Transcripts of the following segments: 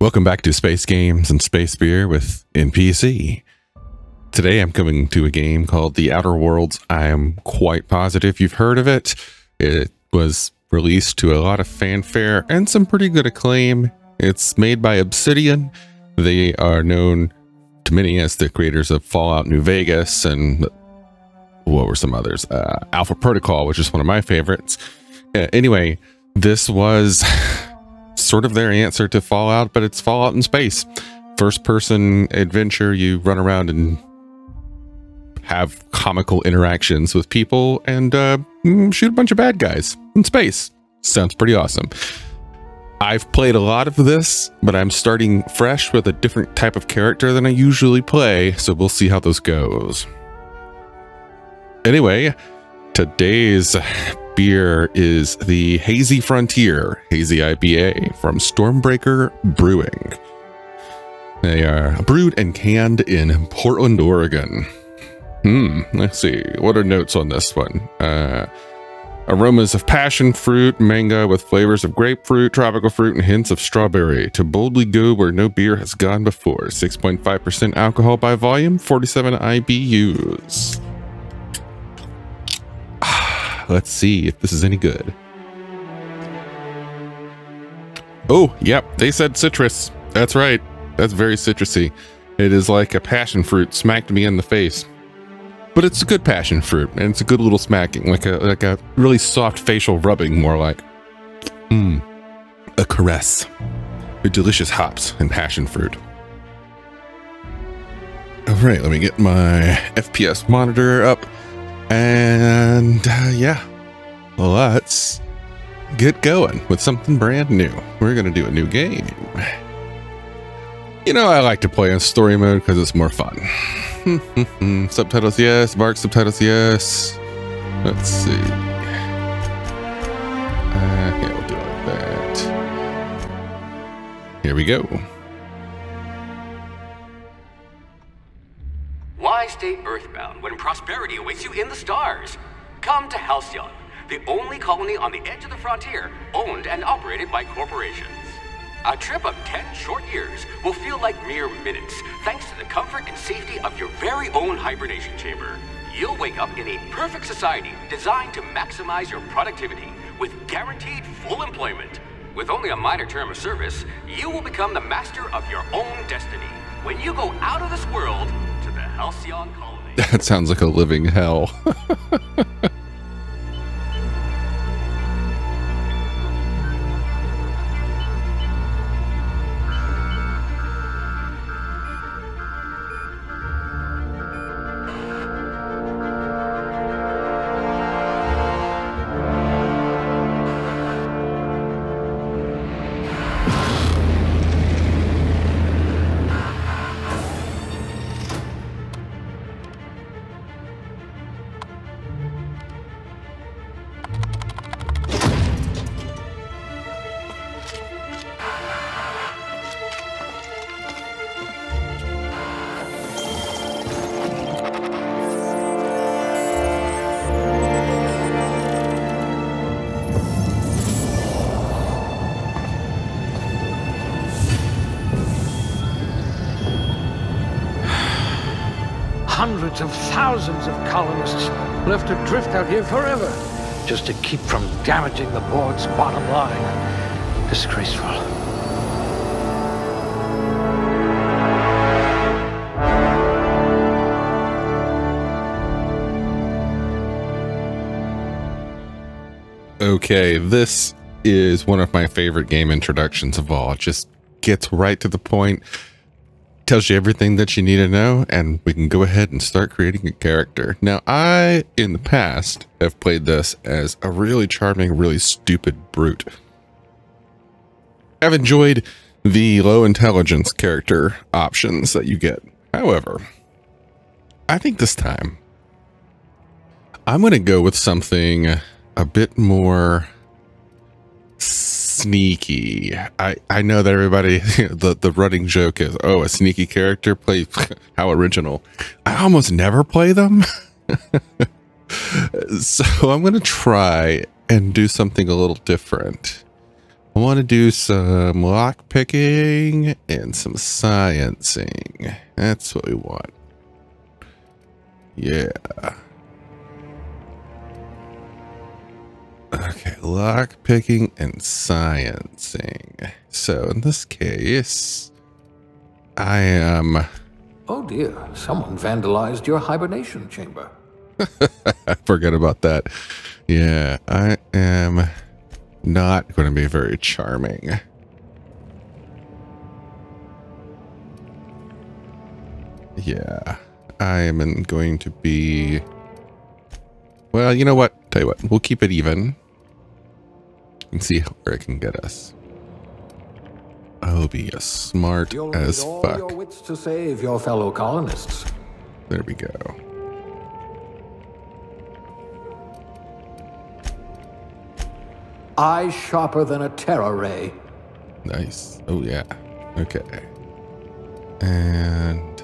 Welcome back to Space Games and Space Beer with NPC. Today I'm coming to a game called The Outer Worlds. I am quite positive you've heard of it. It was released to a lot of fanfare and some pretty good acclaim. It's made by Obsidian. They are known to many as the creators of Fallout New Vegas and what were some others? Uh, Alpha Protocol, which is one of my favorites. Uh, anyway, this was sort of their answer to Fallout, but it's Fallout in space. First person adventure, you run around and have comical interactions with people and uh, mm, shoot a bunch of bad guys in space. Sounds pretty awesome. I've played a lot of this, but I'm starting fresh with a different type of character than I usually play, so we'll see how this goes. Anyway, today's beer is the Hazy Frontier Hazy IPA from Stormbreaker Brewing. They are brewed and canned in Portland, Oregon. Hmm, let's see. What are notes on this one? Uh, aromas of passion fruit, mango with flavors of grapefruit, tropical fruit, and hints of strawberry to boldly go where no beer has gone before. 6.5% alcohol by volume, 47 IBUs. Let's see if this is any good. Oh, yep, they said citrus. That's right. That's very citrusy. It is like a passion fruit smacked me in the face. But it's a good passion fruit, and it's a good little smacking, like a like a really soft facial rubbing, more like. Mmm. A caress. With delicious hops and passion fruit. All right, let me get my FPS monitor up. And uh, yeah, let's get going with something brand new. We're going to do a new game. You know, I like to play in story mode because it's more fun. subtitles, yes. Mark subtitles, yes. Let's see. Uh, yeah, we'll do like that. Here we go. Why stay earthbound prosperity awaits you in the stars? Come to Halcyon, the only colony on the edge of the frontier, owned and operated by corporations. A trip of 10 short years will feel like mere minutes thanks to the comfort and safety of your very own hibernation chamber. You'll wake up in a perfect society designed to maximize your productivity with guaranteed full employment. With only a minor term of service, you will become the master of your own destiny when you go out of this world to the Halcyon colony. That sounds like a living hell. hundreds of thousands of colonists left adrift out here forever, just to keep from damaging the board's bottom line. Disgraceful. Okay, this is one of my favorite game introductions of all. It just gets right to the point, tells you everything that you need to know, and we can go ahead and start creating a character. Now, I, in the past, have played this as a really charming, really stupid brute. I've enjoyed the low intelligence character options that you get. However, I think this time I'm going to go with something a bit more sneaky. I, I know that everybody, the, the running joke is, oh, a sneaky character play, how original. I almost never play them. so I'm to try and do something a little different. I want to do some lock picking and some sciencing. That's what we want. Yeah. Okay, lock picking and sciencing. So in this case, I am. Oh dear, someone vandalized your hibernation chamber. I forget about that. Yeah, I am not going to be very charming. Yeah, I am going to be. Well, you know what? Tell you what, we'll keep it even and see where it can get us. I'll be as smart You'll as all fuck. your wits to save your fellow colonists. There we go. Eyes sharper than a terror ray. Nice. Oh, yeah. Okay. And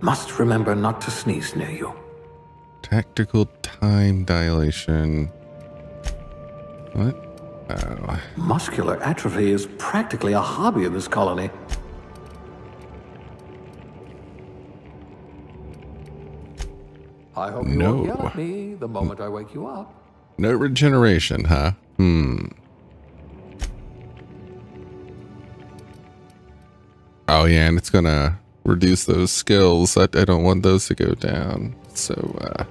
Must remember not to sneeze near you. tactical time dilation. What? Oh, Muscular atrophy is practically a hobby in this colony. I hope you No. won't yell at me the moment I wake you up. no regeneration, huh? Hmm. Oh, yeah, and it's gonna reduce those skills. I, I don't want those to go down. So, uh,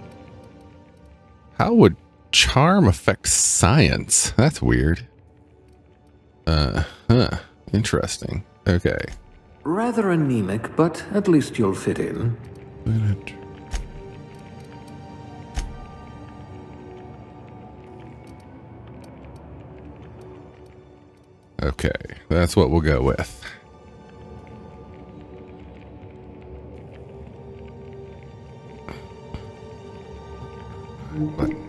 how would charm affect science? That's weird. Uh, huh. Interesting. Okay. Rather anemic, but at least you'll fit in. Minute. Okay, that's what we'll go with. Button.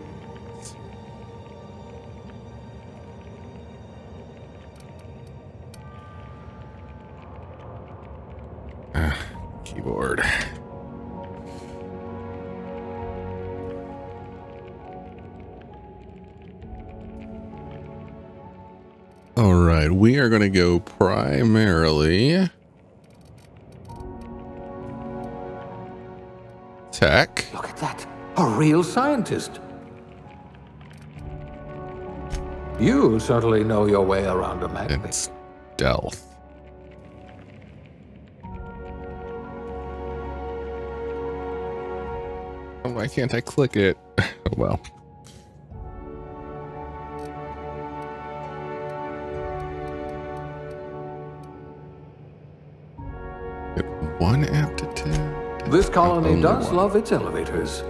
Ah, keyboard. All right, we are going to go primarily scientist. You certainly know your way around a magnet. stealth. Oh, why can't I click it? Oh well. One aptitude. This colony does love its elevators.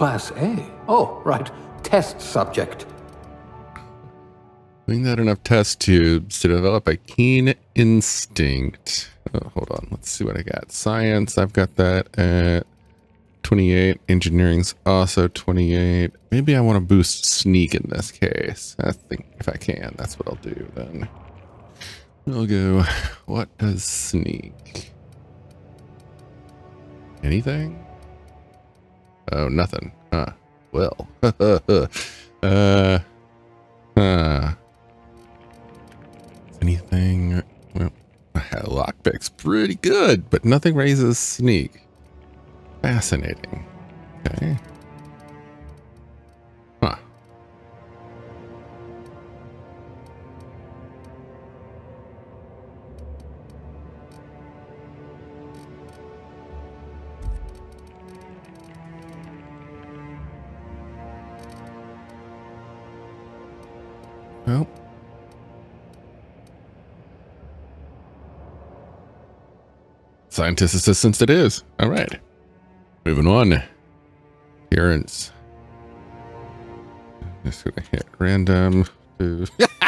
Class A. Oh, right. Test subject. Doing that enough test tubes to develop a keen instinct. Oh, hold on. Let's see what I got. Science, I've got that at 28. Engineering's also 28. Maybe I want to boost sneak in this case. I think if I can, that's what I'll do then. We'll go, what does sneak? Anything? Oh, nothing. Huh. Well. uh, huh. Anything? Well, lockpick's pretty good, but nothing raises sneak. Fascinating. Okay. Scientist assistance it is. All right. Moving on. Appearance. Just gonna hit random.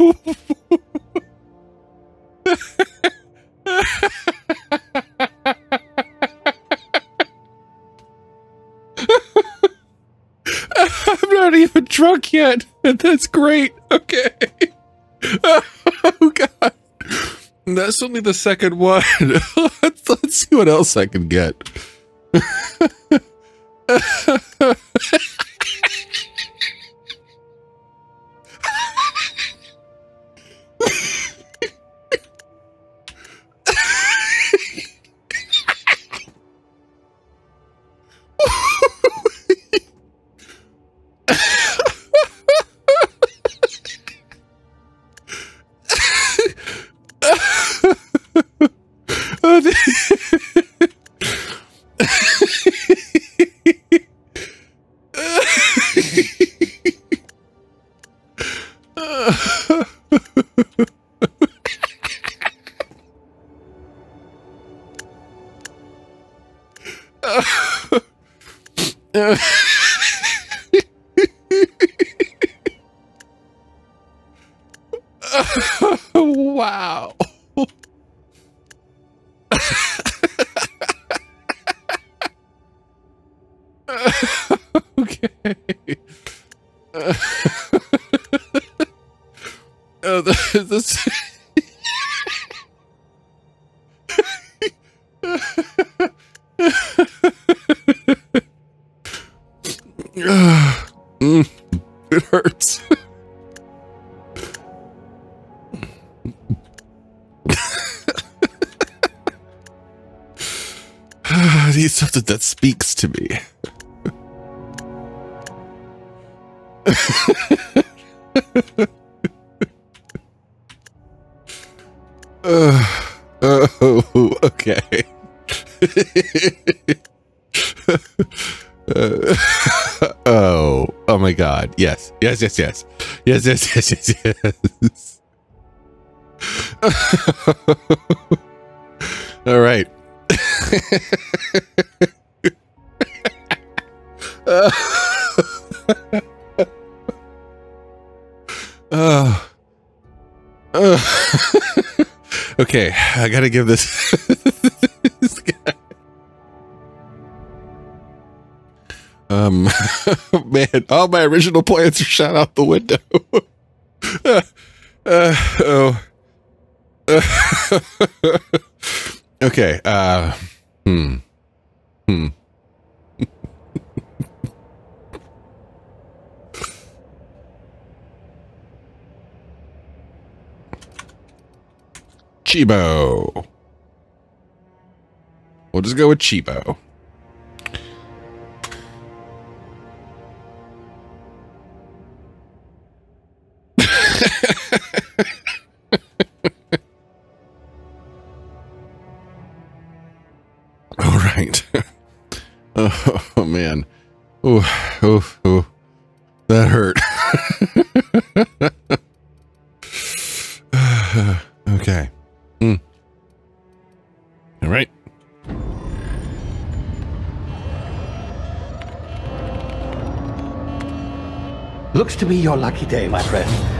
I'm not even drunk yet. That's great. Okay. Oh, God. That's only the second one. let's, let's see what else I can get. wow. okay. oh, this. Hurts. I need something that speaks to me. uh, oh, okay. Oh, oh my God. Yes, yes, yes, yes. Yes, yes, yes, yes, yes. All right. uh, uh. okay, I gotta give this, this guy Um, man, all my original plans are shot out the window. uh, uh, oh. okay. Uh, hmm. Hmm. Chibo. We'll just go with Chibo. All right. oh, oh, man. Oh, oh, oh. That hurt. okay. Mm. All right. Looks to be your lucky day, my friend.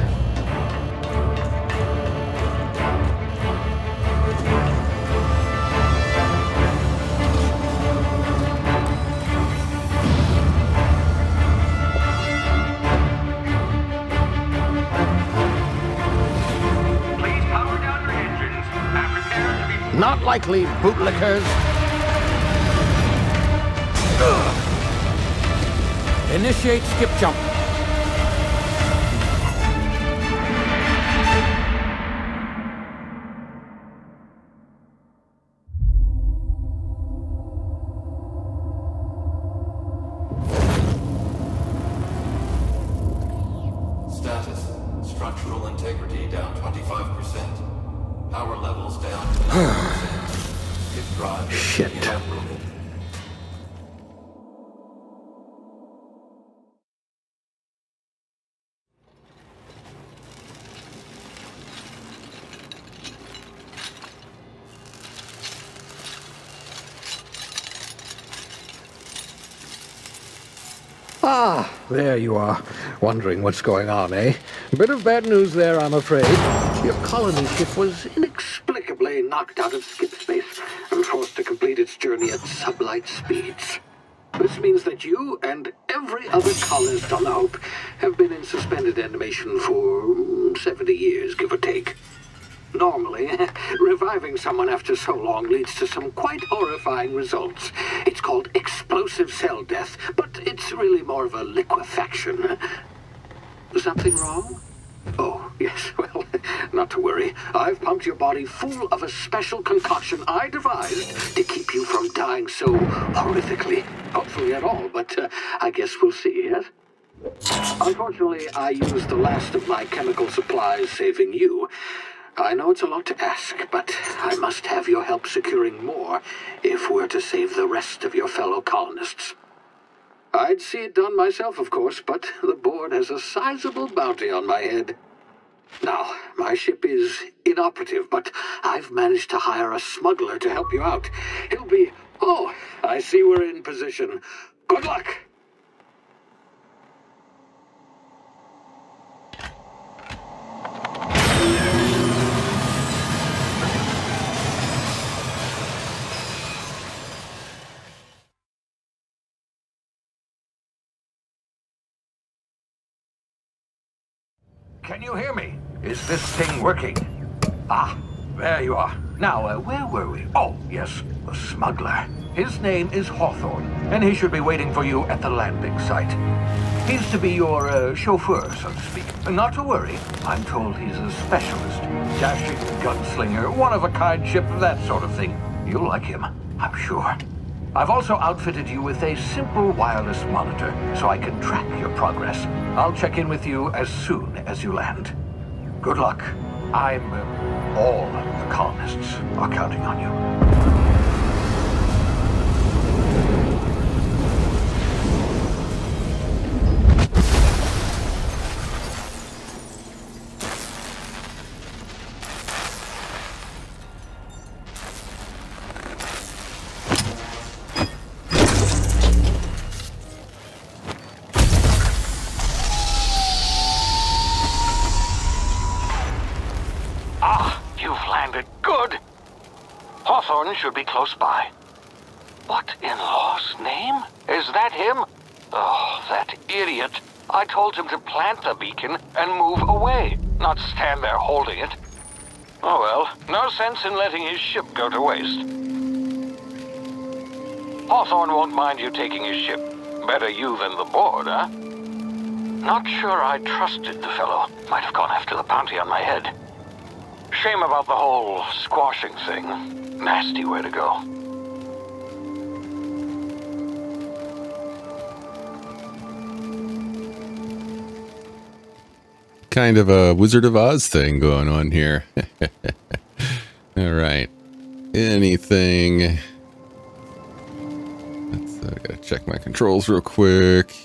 Not likely, bootlickers. Initiate skip jump. Status. Structural integrity down 25%. Power levels down to 90%. If drive Shit. Ah, there you are. Wondering what's going on, eh? Bit of bad news there, I'm afraid. Your colony ship was inexplicably knocked out of skip space and forced to complete its journey at sublight speeds. This means that you and every other colonist on the Hope have been in suspended animation for mm, 70 years, give or take. Normally, reviving someone after so long leads to some quite horrifying results. It's called explosive cell death, but it's really more of a liquefaction. Something wrong? Oh, yes, well, not to worry. I've pumped your body full of a special concoction I devised to keep you from dying so horrifically. Hopefully at all, but uh, I guess we'll see, yes? Unfortunately, I used the last of my chemical supplies saving you. I know it's a lot to ask, but I must have your help securing more if we're to save the rest of your fellow colonists. I'd see it done myself, of course, but the board has a sizable bounty on my head. Now, my ship is inoperative, but I've managed to hire a smuggler to help you out. He'll be... Oh, I see we're in position. Good luck! Can you hear me? Is this thing working? Ah, there you are. Now, uh, where were we? Oh, yes, the smuggler. His name is Hawthorne, and he should be waiting for you at the landing site. He's to be your uh, chauffeur, so to speak. Not to worry, I'm told he's a specialist. Dashing gunslinger, one-of-a-kind ship, that sort of thing. You'll like him, I'm sure. I've also outfitted you with a simple wireless monitor, so I can track your progress. I'll check in with you as soon as you land. Good luck. I'm... Uh, all the colonists are counting on you. Plant the beacon and move away, not stand there holding it. Oh well, no sense in letting his ship go to waste. Hawthorne won't mind you taking his ship. Better you than the board, huh? Not sure I trusted the fellow. Might have gone after the bounty on my head. Shame about the whole squashing thing. Nasty way to go. Kind of a Wizard of Oz thing going on here. All right. Anything? Let's, uh, gotta check my controls real quick.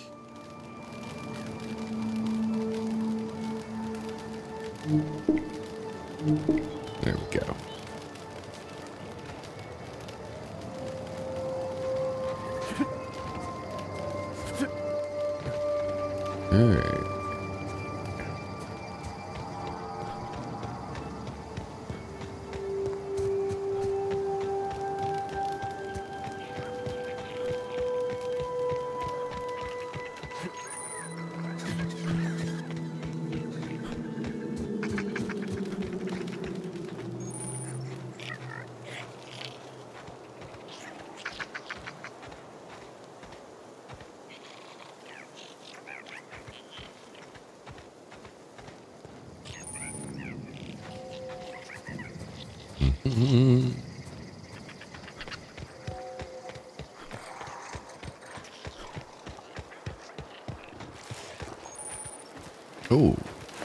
Oh,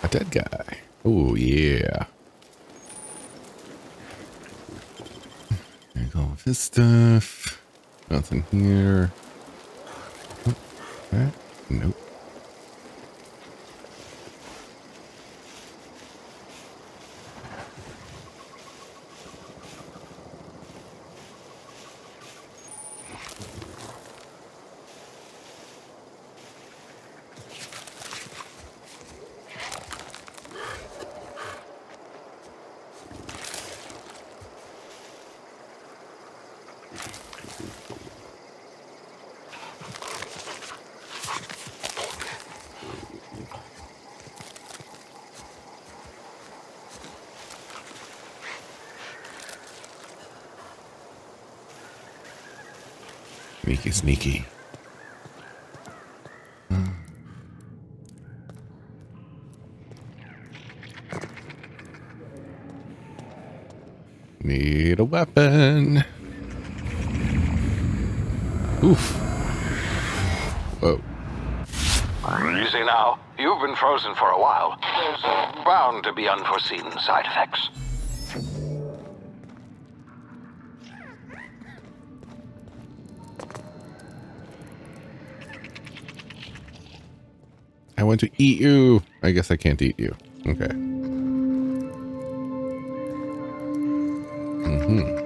a dead guy. Oh, yeah. There you go his stuff. Nothing here. Sneaky, sneaky. Hmm. Need a weapon. Oof. Whoa. Easy now. You've been frozen for a while. There's bound to be unforeseen side effects. Want to eat you. I guess I can't eat you. Okay. Mm-hmm.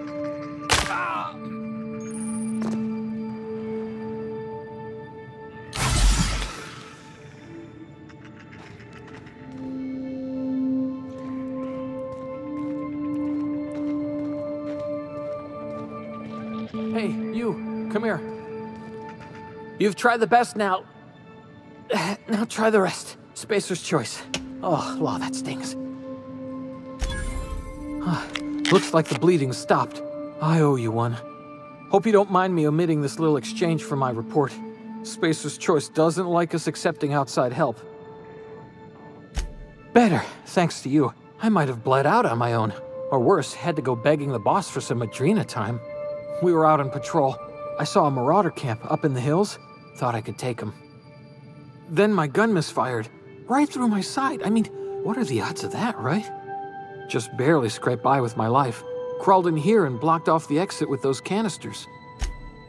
Hey, you, come here. You've tried the best now. Now try the rest. Spacer's choice. Oh, law, that stings. Ah, Looks like the bleeding stopped. I owe you one. Hope you don't mind me omitting this little exchange from my report. Spacer's Choice doesn't like us accepting outside help. Better, thanks to you. I might have bled out on my own. Or worse, had to go begging the boss for some Adrena time. We were out on patrol. I saw a marauder camp up in the hills. Thought I could take him. Then my gun misfired. Right through my side. I mean, what are the odds of that, right? Just barely scraped by with my life. Crawled in here and blocked off the exit with those canisters.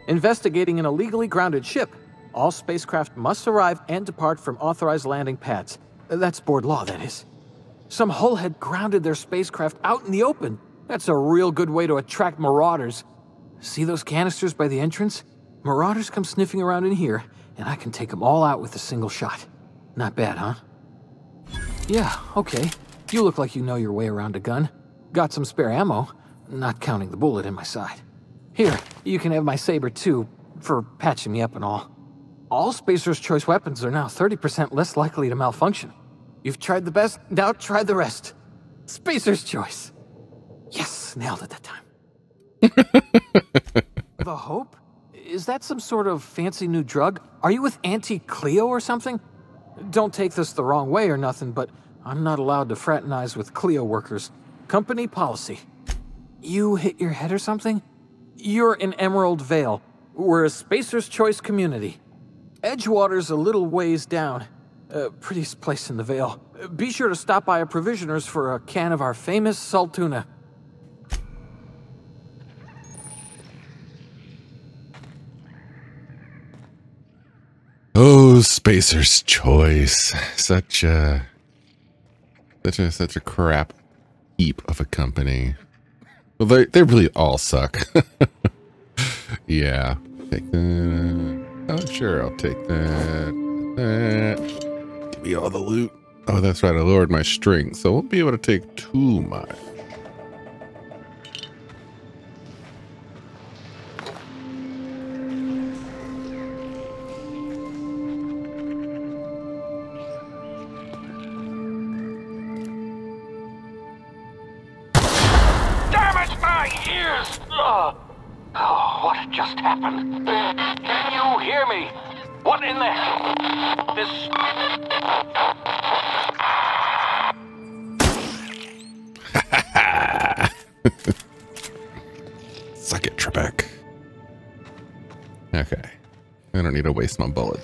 Investigating an illegally grounded ship. All spacecraft must arrive and depart from authorized landing pads. That's board law, that is. Some hull had grounded their spacecraft out in the open. That's a real good way to attract marauders. See those canisters by the entrance? Marauders come sniffing around in here, and I can take them all out with a single shot. Not bad, huh? Yeah, okay. You look like you know your way around a gun. Got some spare ammo, not counting the bullet in my side. Here, you can have my saber too, for patching me up and all. All Spacer's Choice weapons are now 30% less likely to malfunction. You've tried the best, now try the rest. Spacer's Choice. Yes, nailed it that time. the Hope? Is that some sort of fancy new drug? Are you with Auntie Cleo or something? Don't take this the wrong way or nothing, but I'm not allowed to fraternize with Cleo workers. Company policy. You hit your head or something? You're in Emerald Vale. We're a Spacer's Choice community. Edgewater's a little ways down. Uh, prettiest place in the Vale. Be sure to stop by a provisioner's for a can of our famous Saltuna. Spacer's Choice. Such a such a such a crap heap of a company. Well, they they really all suck. yeah. Take that. Oh, sure, I'll take that. That. Give me all the loot. Oh, that's right. I lowered my strength, so I won't be able to take too much.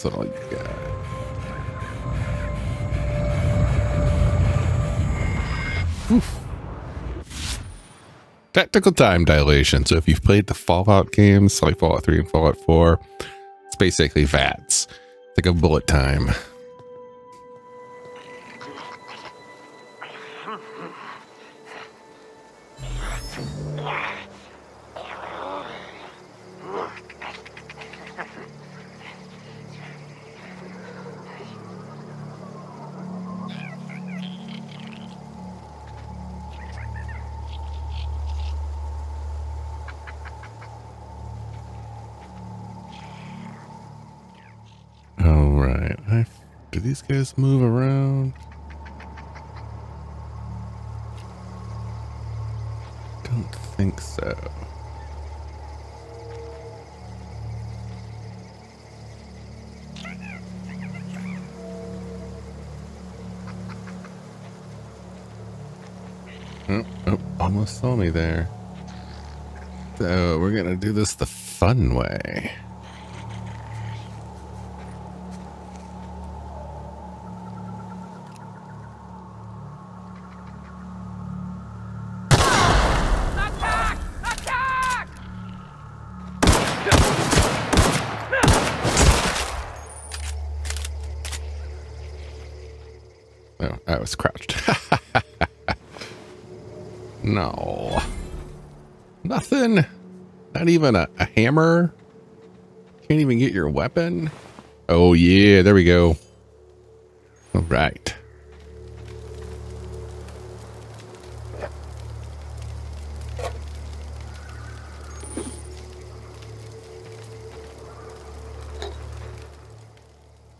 My all you guys. Oof. Tactical time dilation. So if you've played the Fallout games, like Fallout 3 and Fallout 4, it's basically VATS. It's like a bullet time. this, move around. Don't think so. Oh, oh, almost saw me there. So we're gonna do this the fun way. Crouched. no. Nothing. Not even a, a hammer. Can't even get your weapon. Oh, yeah. There we go. All right.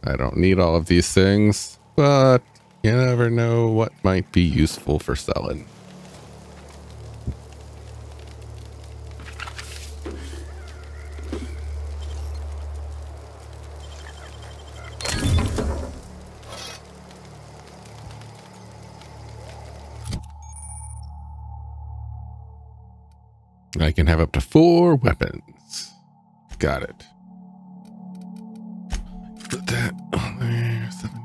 I don't need all of these things, but you never know what might be useful for selling. I can have up to four weapons. Got it. Put that on there. 73.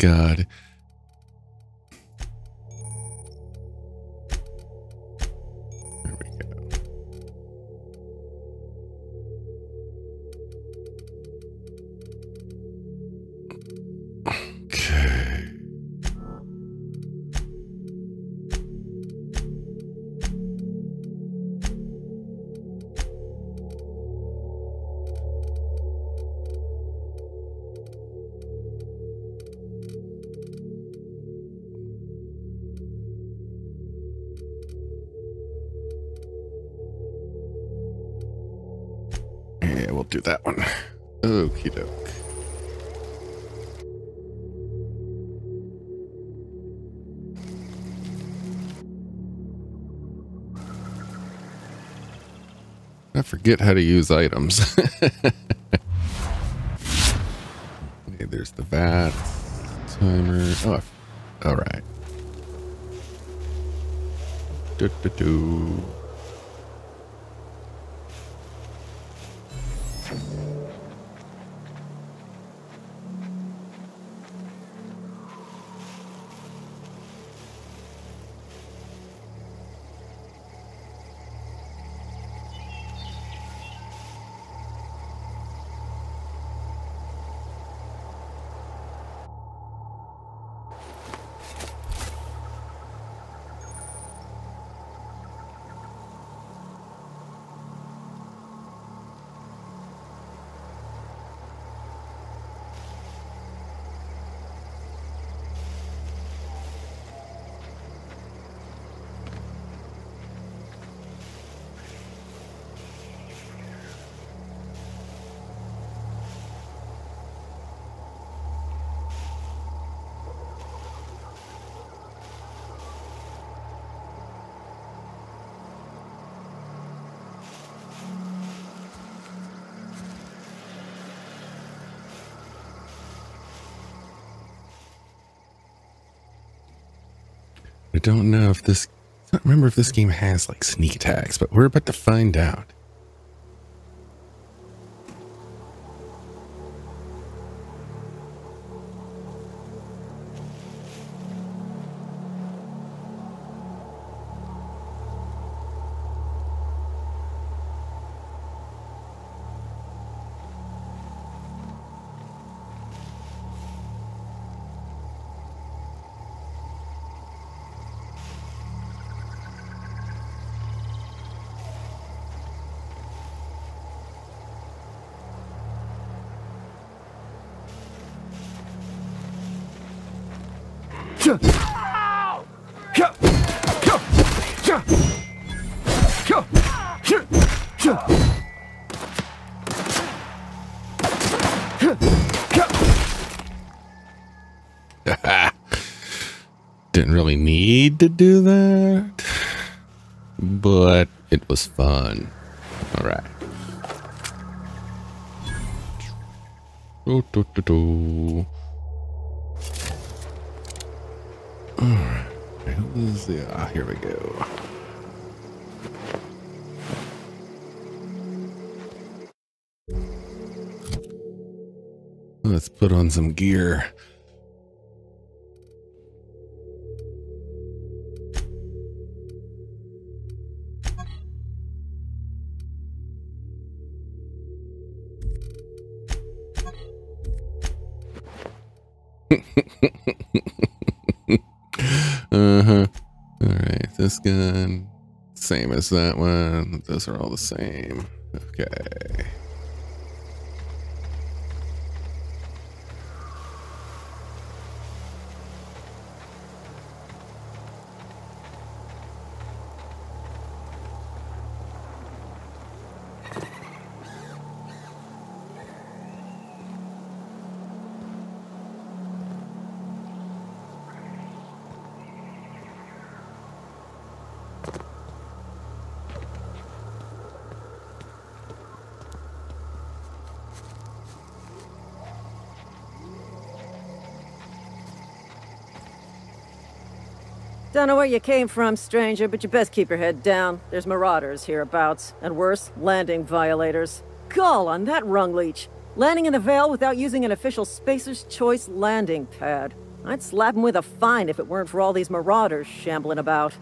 God. I forget how to use items. okay, there's the VAT timer. Oh, all right. Do, do, do. I don't know if this. I don't remember if this game has like sneak attacks, but we're about to find out. Didn't really need to do that, but it was fun. All right. Do, do, do, do. All right. Who is the? Ah, here we go. Let's put on some gear. Uh-huh. All right, this gun, same as that one. Those are all the same. Okay. You came from, stranger, but you best keep your head down. There's marauders hereabouts, and worse, landing violators. Call on that rung leech. Landing in the Vale without using an official Spacer's Choice landing pad. I'd slap him with a fine if it weren't for all these marauders shambling about.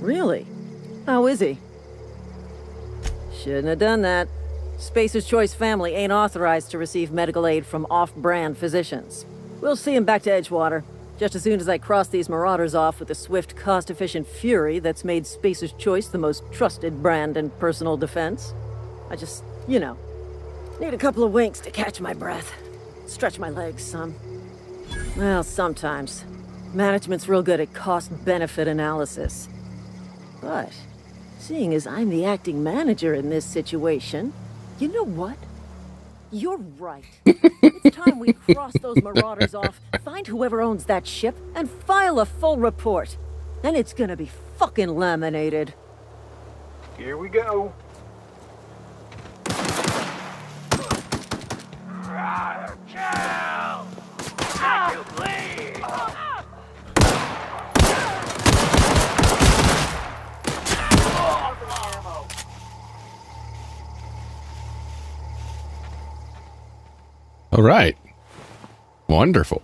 Really? How is he? Shouldn't have done that. Spacer's Choice family ain't authorized to receive medical aid from off-brand physicians. We'll see him back to Edgewater, just as soon as I cross these marauders off with the swift, cost-efficient fury that's made Spacer's Choice the most trusted brand in personal defense. I just, you know, need a couple of winks to catch my breath. Stretch my legs some. Well, sometimes. Management's real good at cost-benefit analysis. But, seeing as I'm the acting manager in this situation, you know what? You're right. it's time we cross those marauders off, find whoever owns that ship, and file a full report. Then it's gonna be fucking laminated. Here we go. All right. Wonderful.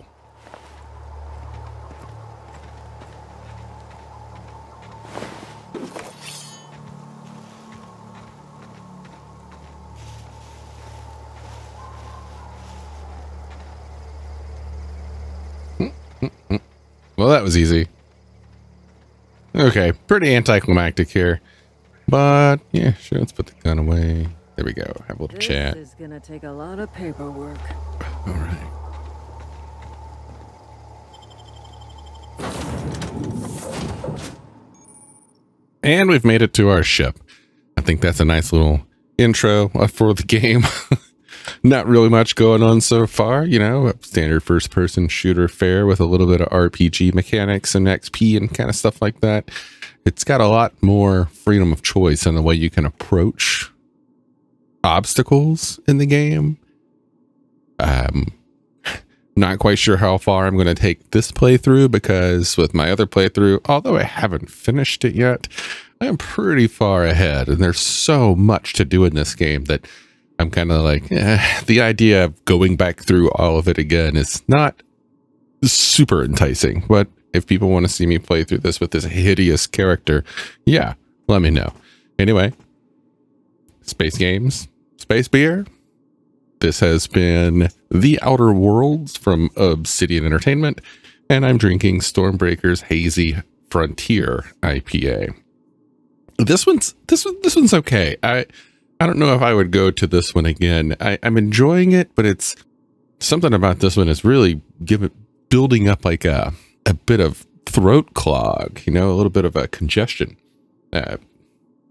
Well, that was easy. Okay, pretty anticlimactic here. But, yeah, sure, let's put the gun away. There we go. Have a little This chat. is gonna take a lot of paperwork. All right. And we've made it to our ship. I think that's a nice little intro uh, for the game. Not really much going on so far, you know, a standard first person shooter fare with a little bit of RPG mechanics and XP and kind of stuff like that. It's got a lot more freedom of choice in the way you can approach obstacles in the game. Um, not quite sure how far I'm going to take this playthrough because with my other playthrough, although I haven't finished it yet, I am pretty far ahead and there's so much to do in this game that I'm kind of like, eh, the idea of going back through all of it again is not super enticing. But if people want to see me play through this with this hideous character, yeah, let me know. Anyway, space games, space beer, this has been The Outer Worlds from Obsidian Entertainment, and I'm drinking Stormbreaker's Hazy Frontier IPA. This one's this one this one's okay. I I don't know if I would go to this one again. I, I'm enjoying it, but it's something about this one is really giving building up like a a bit of throat clog, you know, a little bit of a congestion. Uh,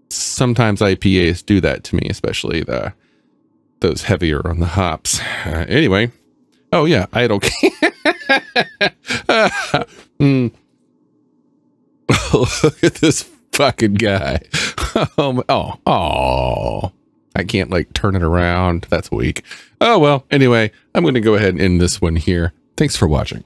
sometimes IPAs do that to me, especially the those heavier on the hops. Uh, anyway, Oh yeah, idle cam. mm. Look at this fucking guy. oh, oh, oh. I can't like turn it around. That's weak. Oh well. Anyway, I'm going to go ahead and end this one here. Thanks for watching.